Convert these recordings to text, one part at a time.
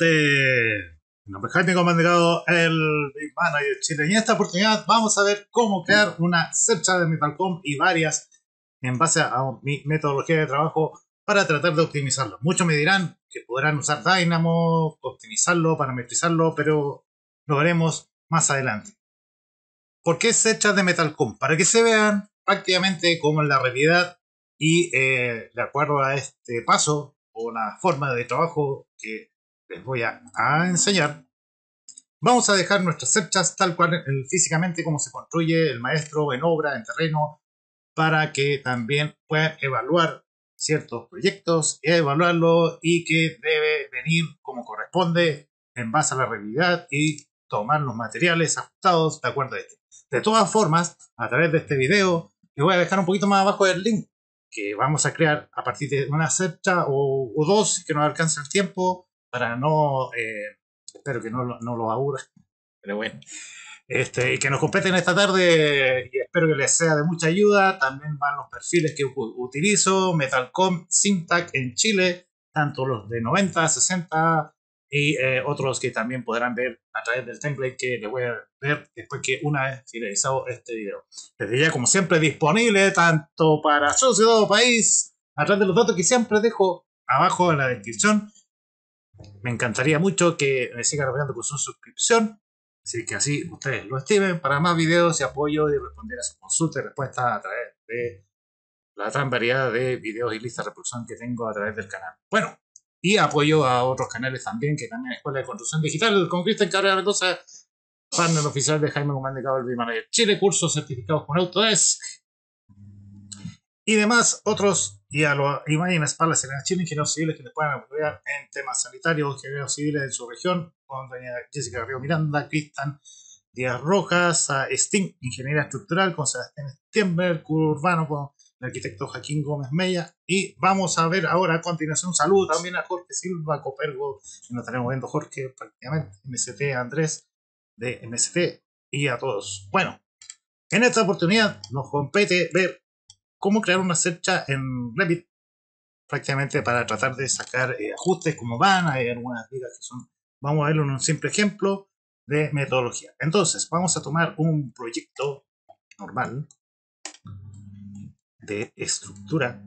Mi nombre es Jaime Comandado, el Manager Chile. Y en esta oportunidad vamos a ver cómo crear una cercha de Metalcom y varias en base a mi metodología de trabajo para tratar de optimizarlo. Muchos me dirán que podrán usar Dynamo, optimizarlo, parametrizarlo, pero lo veremos más adelante. ¿Por qué cerchas de Metalcom? Para que se vean prácticamente como en la realidad y eh, de acuerdo a este paso o la forma de trabajo que les voy a, enseñar, vamos a dejar nuestras cerchas tal cual físicamente como se construye el maestro en obra, en terreno, para que también puedan evaluar ciertos proyectos, evaluarlo y que debe venir como corresponde en base a la realidad y tomar los materiales ajustados de acuerdo a esto. De todas formas, a través de este video, les voy a dejar un poquito más abajo el link que vamos a crear a partir de una cercha o, dos que nos alcance el tiempo para no, eh, espero que no, no los aburra, pero bueno, este, que nos competen esta tarde y espero que les sea de mucha ayuda. También van los perfiles que utilizo, Metalcom, Syntac en Chile, tanto los de 90, 60 y eh, otros que también podrán ver a través del template que les voy a ver después que una vez finalizado este video. Desde ya, como siempre, disponible tanto para sociedad o país a través de los datos que siempre dejo abajo en la descripción me encantaría mucho que me sigan apoyando con su suscripción. Así que así ustedes lo estimen para más videos y apoyo y responder a sus consultas y respuestas a través de la gran variedad de videos y listas de reproducción que tengo a través del canal. Bueno, y apoyo a otros canales también, que también Escuela de Construcción Digital con Cristian Cabrera Mendoza, partner oficial de Jaime Guzmán de Cabo Manager Chile, cursos certificados con Autodesk y demás otros y a los imágenes para las Chile, ingenieros civiles que les puedan apoyar en temas sanitarios, ingenieros civiles en su región, con doña Jessica Río Miranda, Cristian Díaz Rojas, a Sting, Ingeniería Estructural, con Sebastián Stiemberg, Urbano, con el arquitecto Joaquín Gómez Mella. Y vamos a ver ahora a continuación un saludo también a Jorge Silva Copergo, que nos estaremos viendo Jorge prácticamente, MST Andrés de MST y a todos. Bueno, en esta oportunidad nos compete ver cómo crear una cercha en Revit prácticamente para tratar de sacar eh, ajustes como van, hay algunas vigas que son, vamos a verlo en un simple ejemplo de metodología. Entonces, vamos a tomar un proyecto normal de estructura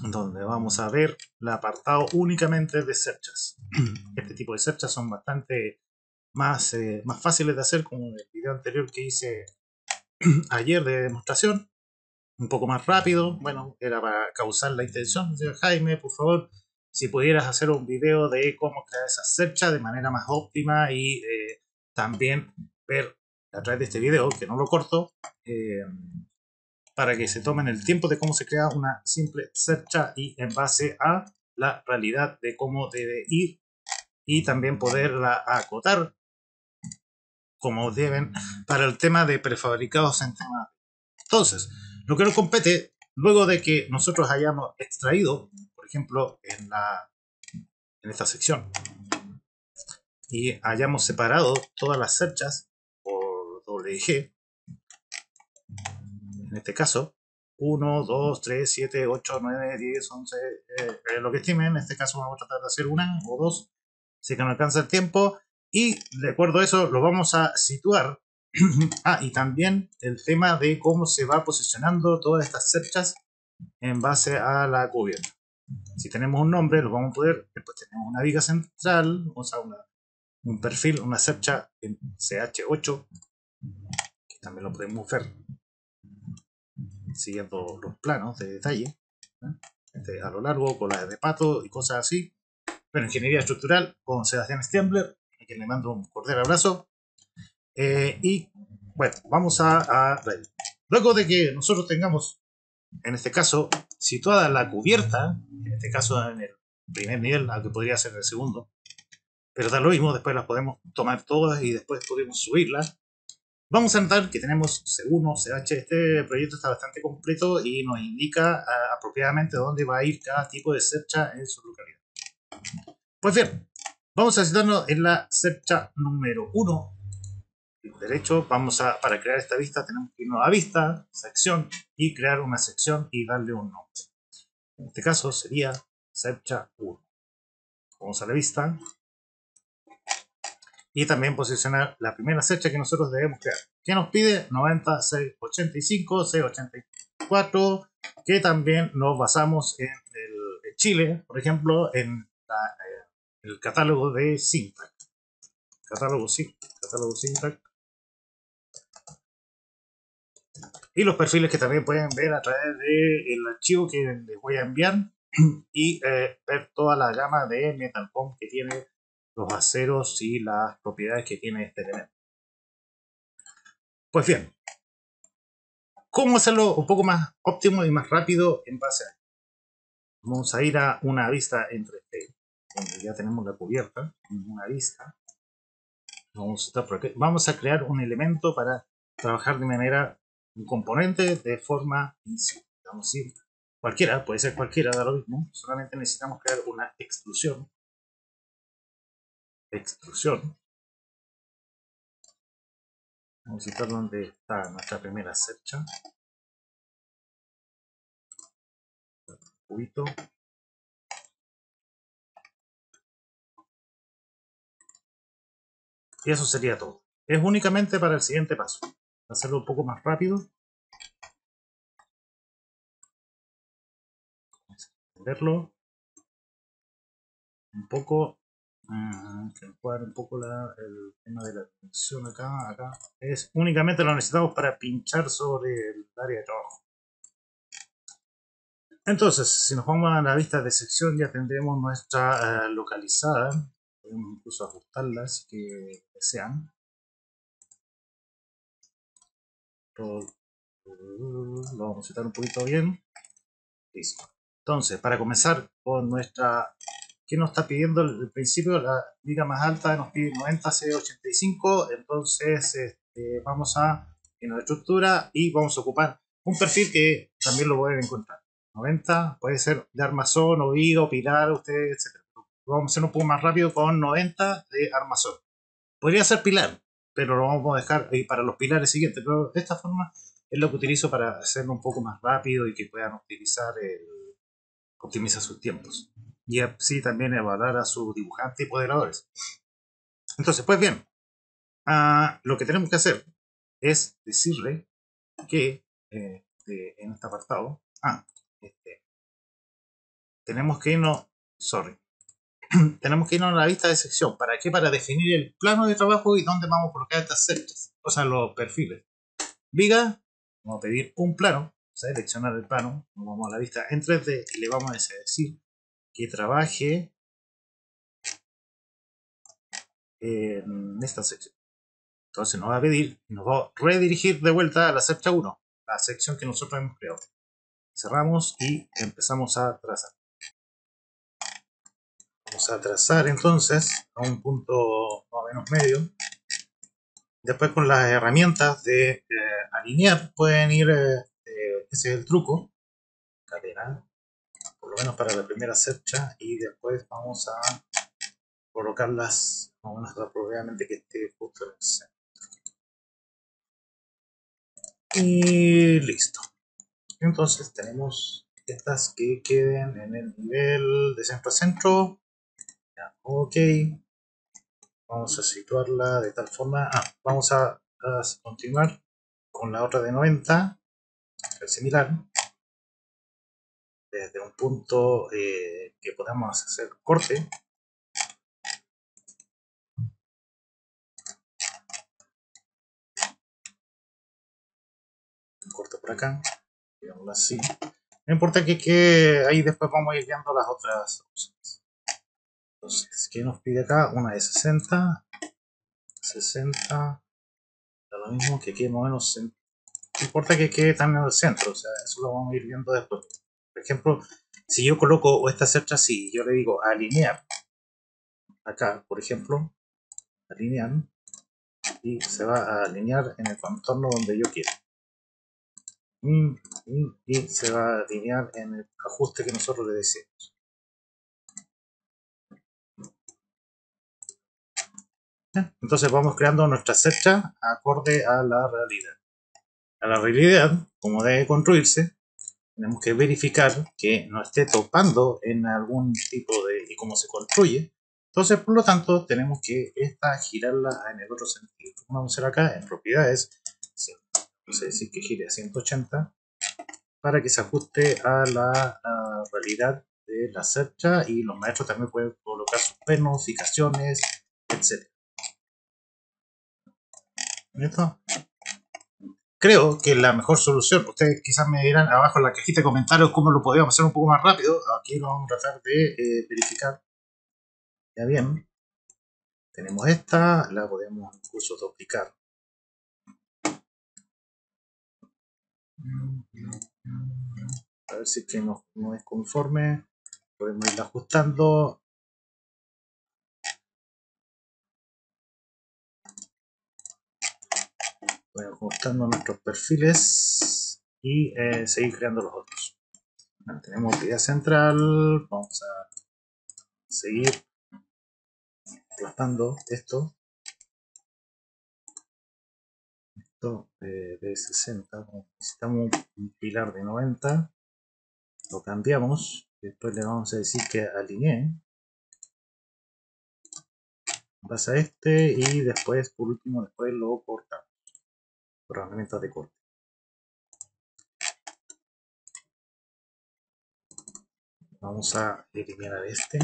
donde vamos a ver el apartado únicamente de cerchas. Este tipo de cerchas son bastante más, eh, más fáciles de hacer como en el video anterior que hice ayer de demostración un poco más rápido. Bueno, era para causar la intención. Jaime, por favor, si pudieras hacer un video de cómo crear esa cercha de manera más óptima y eh, también ver a través de este video, que no lo corto, eh, para que se tomen el tiempo de cómo se crea una simple cercha y en base a la realidad de cómo debe ir y también poderla acotar como deben para el tema de prefabricados en tema. Entonces, lo que nos compete, luego de que nosotros hayamos extraído, por ejemplo, en, la, en esta sección, y hayamos separado todas las cerchas por WG, en este caso, 1, 2, 3, 7, 8, 9, 10, 11, lo que estimen. En este caso vamos a tratar de hacer una o dos, si que no alcanza el tiempo. Y de acuerdo a eso, lo vamos a situar ah, y también el tema de cómo se va posicionando todas estas cerchas en base a la cubierta. Si tenemos un nombre, lo vamos a poder. Después tenemos una viga central, vamos a un perfil, una cercha en CH8, que también lo podemos ver siguiendo los planos de detalle, este, a lo largo, con las de pato y cosas así. Pero ingeniería estructural con Sebastián Stembler, a quien le mando un cordial abrazo. Eh, y bueno, vamos a, a, Luego de que nosotros tengamos, en este caso, situada la cubierta, en este caso en el primer nivel, aunque podría ser el segundo, pero da lo mismo, después las podemos tomar todas y después podemos subirlas. Vamos a notar que tenemos C1, CH, este proyecto está bastante completo y nos indica ah, apropiadamente dónde va a ir cada tipo de cercha en su localidad. Pues bien, vamos a situarnos en la cercha número 1 derecho, vamos a, para crear esta vista tenemos que irnos a vista, sección y crear una sección y darle un nombre. En este caso sería Cercha 1. Vamos a la vista, y también posicionar la primera secha que nosotros debemos crear. ¿Qué nos pide? 90, 685, 684, que también nos basamos en, el, Chile, por ejemplo, en eh, el catálogo de Syntax. Catálogo, sí, catálogo. Y los perfiles que también pueden ver a través del archivo que les voy a enviar y eh, ver toda la gama de Metalcom que tiene los aceros y las propiedades que tiene este elemento. Pues bien, ¿cómo hacerlo un poco más óptimo y más rápido en base a Vamos a ir a una vista entre donde ya tenemos la cubierta, una vista. Vamos a, Vamos a crear un elemento para trabajar de manera, un componente de forma ir cualquiera, puede ser cualquiera, da lo mismo. Solamente necesitamos crear una extrusión extrusión. Vamos a ver dónde está nuestra primera secha. Cubito. Y eso sería todo. Es únicamente para el siguiente paso. Hacerlo un poco más rápido. Verlo un poco jugar un poco la, el tema de la tensión acá, acá. Es únicamente lo necesitamos para pinchar sobre el área de trabajo. Entonces, si nos vamos a la vista de sección, ya tendremos nuestra eh, localizada. Podemos incluso ajustarla si que desean. Lo, vamos a citar un poquito bien. Listo. Entonces, para comenzar con nuestra que nos está pidiendo el, principio, la liga más alta nos pide 90 C85, entonces este, vamos a en la estructura y vamos a ocupar un perfil que también lo pueden encontrar. 90 puede ser de armazón o viga o pilar, ustedes, etc. vamos a hacer un poco más rápido con 90 de armazón. Podría ser pilar, pero lo vamos a dejar ahí para los pilares siguientes. Pero de esta forma es lo que utilizo para hacerlo un poco más rápido y que puedan utilizar el, optimizar sus tiempos y así también evaluar a sus dibujantes y moderadores. Entonces, pues bien, ah, lo que tenemos que hacer es decirle que eh, en este apartado, ah, este, tenemos que irnos, sorry, tenemos que irnos a la vista de sección. ¿Para qué? Para definir el plano de trabajo y dónde vamos a colocar estas celdas, o sea, los perfiles. Viga, vamos a pedir un plano, seleccionar el plano, vamos a la vista en 3D y le vamos a decir que trabaje en esta sección. Entonces nos va a pedir, nos va a redirigir de vuelta a la sección 1, la sección que nosotros hemos creado. Cerramos y empezamos a trazar. Vamos a trazar entonces a un punto más o menos medio. Después con las herramientas de eh, alinear pueden ir, eh, eh, ese es el truco, cadena, por lo menos para la primera secha y después vamos a colocarlas vamos a probablemente que esté justo en el centro. Y listo. Entonces tenemos estas que queden en el nivel de centro a centro ok vamos a situarla de tal forma ah, vamos a, continuar con la otra de 90 el similar desde un punto eh, que podamos hacer corte. Corto por acá, digámoslo así. No importa que, que ahí después vamos a ir viendo las otras opciones. Entonces, ¿qué nos pide acá? Una de 60, 60, lo mismo que quede más o menos. No importa que quede tan en el centro, o sea, eso lo vamos a ir viendo después. Por ejemplo, si yo coloco esta cercha así, yo le digo alinear, acá, por ejemplo, alinear, y se va a alinear en el contorno donde yo quiero. Y se va a alinear en el ajuste que nosotros le deseamos. Entonces vamos creando nuestra cercha acorde a la realidad. A la realidad, como debe construirse, tenemos que verificar que no esté topando en algún tipo de y cómo se construye Entonces, por lo tanto, tenemos que esta girarla en el otro sentido. Vamos a hacer acá en propiedades. Vamos a decir que gire a 180 para que se ajuste a la, realidad de la cercha y los maestros también pueden colocar sus penosificaciones, etc. ¿Listo? Creo que la mejor solución, ustedes quizás me dirán abajo en la cajita de comentarios cómo lo podríamos hacer un poco más rápido. Aquí lo vamos a tratar de eh, verificar. Ya bien. Tenemos esta, la podemos incluso duplicar. A ver si que no, no es conforme. Podemos ir ajustando. Ajustando nuestros perfiles y eh, seguir creando los otros. tenemos vida central. Vamos a seguir aplastando esto. Esto eh, de 60. Necesitamos un pilar de 90. Lo cambiamos. Después le vamos a decir que alinee. Pasa este y después, por último, después lo cortamos por herramientas de corte. Vamos a eliminar este.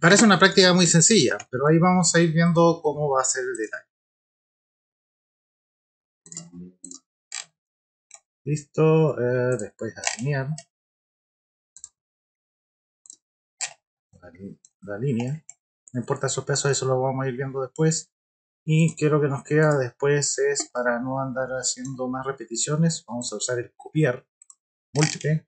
Parece una práctica muy sencilla, pero ahí vamos a ir viendo cómo va a ser el detalle. Listo, eh, después alinear la, línea. No importa esos pesos, eso lo vamos a ir viendo después. Y que lo que nos queda después es para no andar haciendo más repeticiones, vamos a usar el copiar múltiple.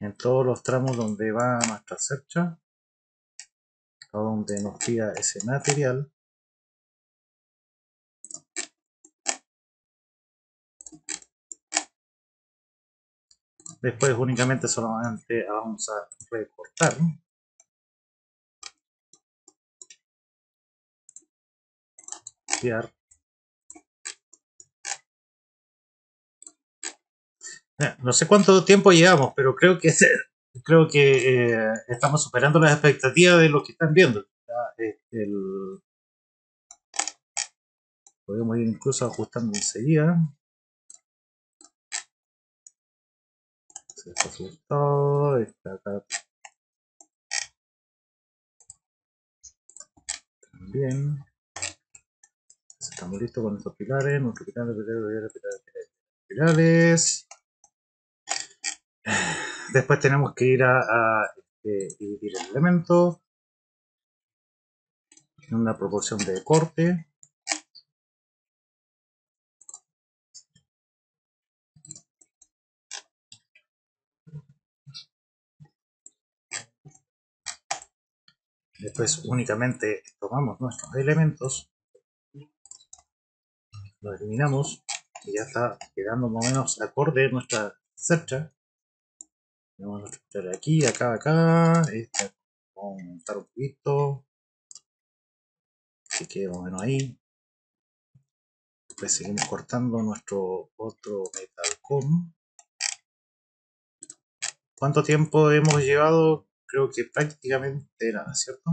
En todos los tramos donde va nuestra cercha, donde nos pida ese material, Después únicamente solamente vamos a recortar. No sé cuánto tiempo llevamos, pero creo que creo que eh, estamos superando las expectativas de lo que están viendo. podemos ir incluso ajustando enseguida. Está asustado, está acá. También. Estamos listos con nuestros pilares, nuestros pilares, pilares, Después tenemos que ir a, a este, dividir el elemento en una proporción de corte. Después únicamente tomamos nuestros elementos, los eliminamos y ya está quedando más o menos acorde nuestra cercha. Tenemos nuestra cercha aquí, acá, acá. Vamos a aumentar un poquito. Que más o menos ahí. Después seguimos cortando nuestro otro metalcom. ¿Cuánto tiempo hemos llevado creo que prácticamente nada, ¿cierto?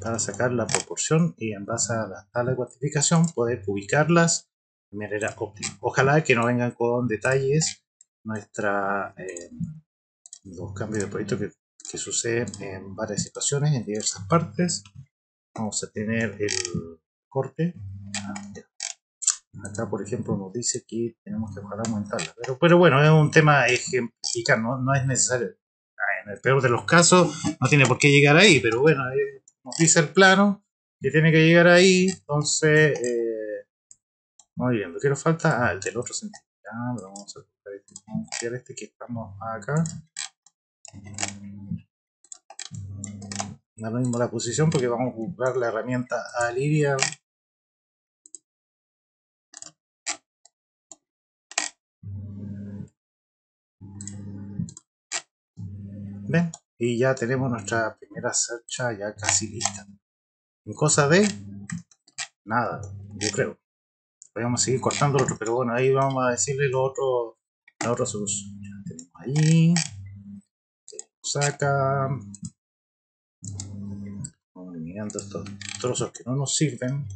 Para sacar la proporción y en base a la tabla de cuantificación poder ubicarlas de manera óptima. Ojalá que no vengan con detalles nuestra eh, los cambios de proyecto que, suceden en varias situaciones, en diversas partes. Vamos a tener el corte. Ah, Acá, por ejemplo, nos dice que tenemos que ojalá aumentarla. Pero, pero bueno, es un tema ejemplificar, no, no es necesario. En el peor de los casos, no tiene por qué llegar ahí, pero bueno, eh, nos dice el plano que tiene que llegar ahí, entonces, eh, muy bien, lo que nos falta, ah, el del otro sentido. Ya, vamos a copiar este, este que estamos acá. Da lo mismo la posición porque vamos a ocupar la herramienta Aliviar ¿Ven? Y ya tenemos nuestra primera cercha ya casi lista. en cosa de nada, yo creo. Podríamos seguir cortando otro, pero bueno, ahí vamos a decirle lo otro, la otra solución. Ya tenemos ahí. Saca. Vamos eliminando estos trozos que no nos sirven.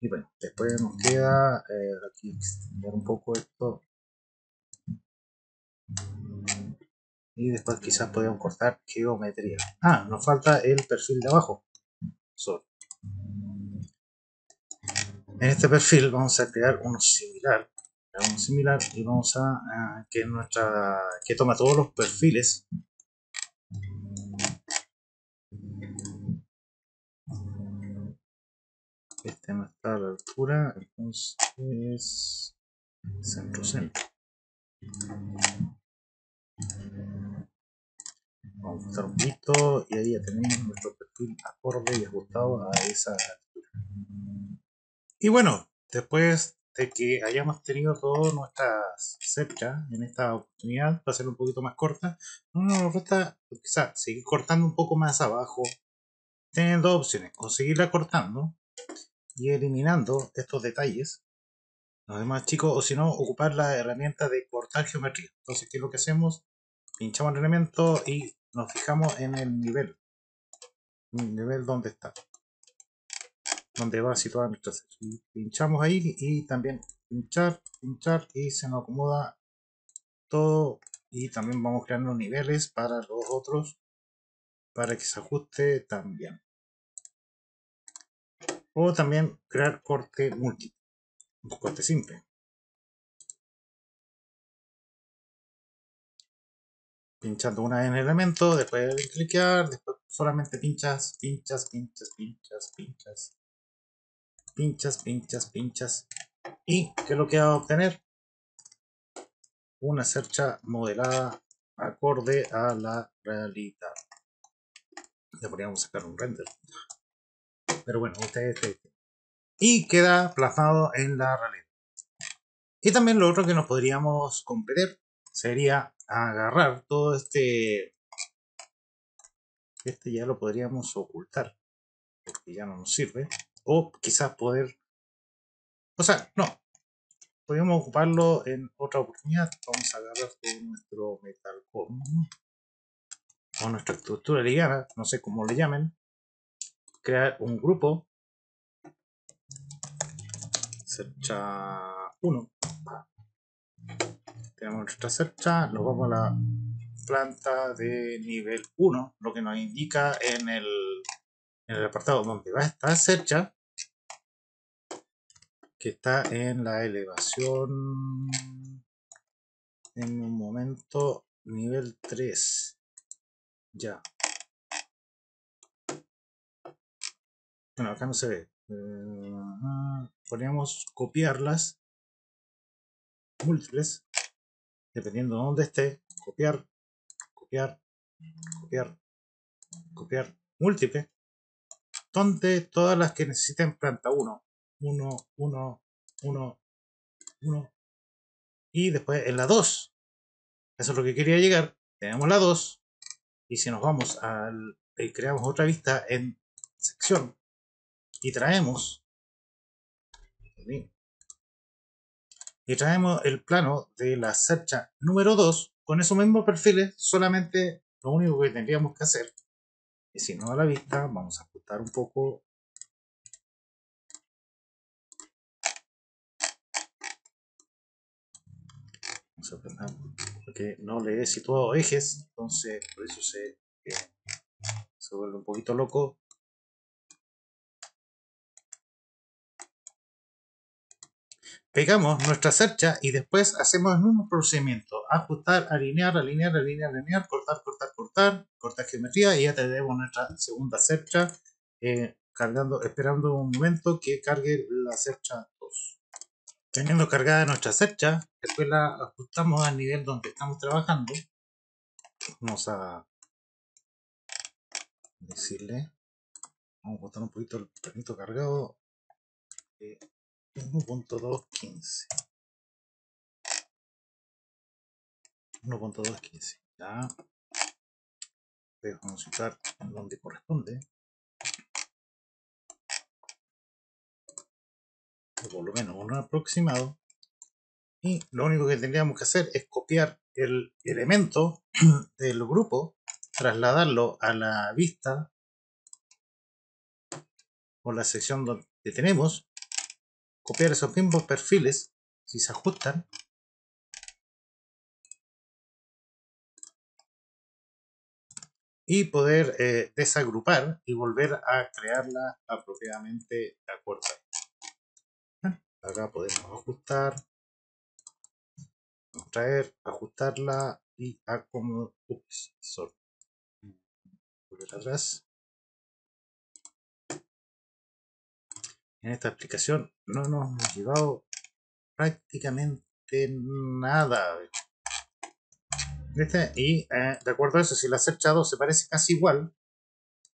Y bueno, después nos queda eh, aquí extender un poco esto. Y después quizás podemos cortar geometría. Ah, nos falta el perfil de abajo. En este perfil vamos a crear uno similar. Uno similar y vamos a, que nuestra que toma todos los perfiles este no está a la altura entonces centro centro vamos a ajustar un poquito y ahí ya tenemos nuestro perfil acorde y ajustado a esa altura y bueno después de que hayamos tenido todas nuestras cerca en esta oportunidad va a un poquito más corta no nos resta quizás seguir cortando un poco más abajo tienen dos opciones o seguirla cortando y eliminando estos detalles. Los demás chicos, o si no, ocupar la herramienta de cortar geometría. Entonces, ¿qué es lo que hacemos? Pinchamos el elemento y nos fijamos en el nivel. El nivel donde está. Donde va situada nuestra sección. Pinchamos ahí y también pinchar, pinchar y se nos acomoda todo. Y también vamos creando niveles para los otros para que se ajuste también o también crear corte múltiple, un corte simple. Pinchando una en el elemento, después de cliquear, después solamente pinchas, pinchas, pinchas, pinchas, pinchas, pinchas, pinchas, pinchas. ¿Y qué es lo que va a obtener? Una cercha modelada acorde a la realidad. Le podríamos sacar un render pero bueno, ustedes Y queda plasmado en la realidad. Y también lo otro que nos podríamos competir sería agarrar todo este. Este ya lo podríamos ocultar, porque ya no nos sirve. O quizás poder. O sea, no. Podríamos ocuparlo en otra oportunidad. Vamos a agarrar todo nuestro metal o nuestra estructura ligada, no sé cómo le llamen crear un grupo cercha 1 tenemos nuestra cercha nos vamos a la planta de nivel 1 lo que nos indica en el, en el apartado donde va a estar cercha que está en la elevación en un momento nivel 3 ya. Bueno, acá no se ve. Eh, podríamos copiarlas múltiples, dependiendo de dónde esté. Copiar, copiar, copiar, copiar múltiple. Donde todas las que necesiten planta 1. 1, 1, 1, 1. Y después en la 2. Eso es lo que quería llegar. Tenemos la 2. Y si nos vamos al. Y creamos otra vista en sección y traemos y traemos el plano de la cercha número 2 con esos mismos perfiles, solamente lo único que tendríamos que hacer es no a la vista, vamos a ajustar un poco. Porque no le he situado ejes, entonces por eso se, se vuelve un poquito loco pegamos nuestra cercha y después hacemos el mismo procedimiento. Ajustar, alinear, alinear, alinear, alinear, cortar, cortar, cortar, cortar geometría y ya tenemos nuestra segunda cercha eh, cargando, esperando un momento que cargue la cercha 2. Teniendo cargada nuestra cercha, después la ajustamos al nivel donde estamos trabajando. Vamos a decirle, vamos a botar un poquito el perrito cargado. Eh, 1.215. 1.215. Ya. Dejo consultar en donde corresponde. O por lo menos un aproximado. Y lo único que tendríamos que hacer es copiar el elemento del grupo, trasladarlo a la vista o la sección donde tenemos copiar esos mismos perfiles, si se ajustan, y poder eh, desagrupar y volver a crearla apropiadamente de acuerdo. Acá podemos ajustar, traer, ajustarla y acomodar. Volver atrás. En esta aplicación no nos hemos llevado prácticamente nada. Y eh, de acuerdo a eso, si la search se parece casi igual,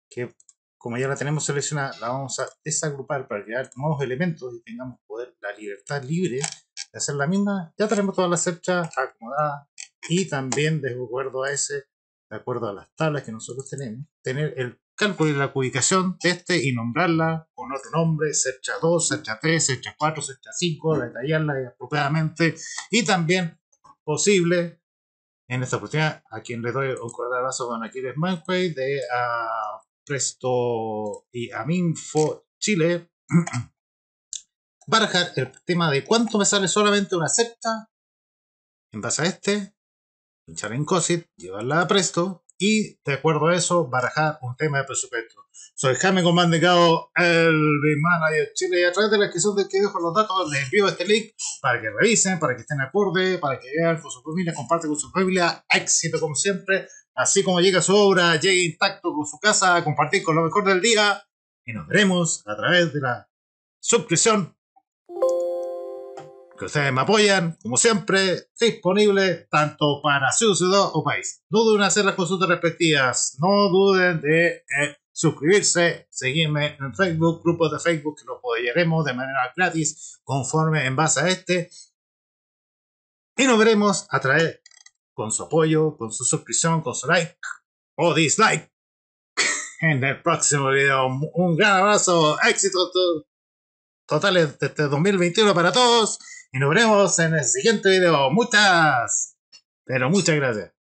que como ya la tenemos seleccionada, la vamos a desagrupar para crear nuevos elementos y tengamos poder, la libertad libre de hacer la misma. Ya tenemos todas las cerchas acomodadas y también de acuerdo a ese, de acuerdo a las tablas que nosotros tenemos, tener el cálculo y la ubicación de este y nombrarla otro nombre, cercha 2, cercha 3, cercha 4, cercha 5, detallarla apropiadamente. Y también posible en esta oportunidad, a quien le doy un cordial abrazo con Aquiles Manquay de uh, Presto y Aminfo Chile, barajar el tema de cuánto me sale solamente una secta en base a este, pinchar en COSIT, llevarla a Presto y de acuerdo a eso barajar un tema de presupuesto. Soy Jaime Comandicado, el Manager Chile y a través de la descripción de que dejo los datos les envío este link para que revisen, para que estén acorde, para que vean con su familia, compartan con su familia, éxito como siempre, así como llega su obra, llegue intacto con su casa, compartir con lo mejor del día y nos veremos a través de la suscripción que ustedes me apoyan, como siempre, disponible tanto para su ciudad o país. No duden en hacer las consultas respectivas, no duden de eh, suscribirse, seguirme en Facebook, grupos de Facebook que lo apoyaremos de manera gratis, conforme en base a este. Y nos veremos a través con su apoyo, con su suscripción, con su like o dislike en el próximo video. Un gran abrazo, éxito totales de este 2021 para todos y nos veremos en el siguiente video. Muchas, pero muchas gracias.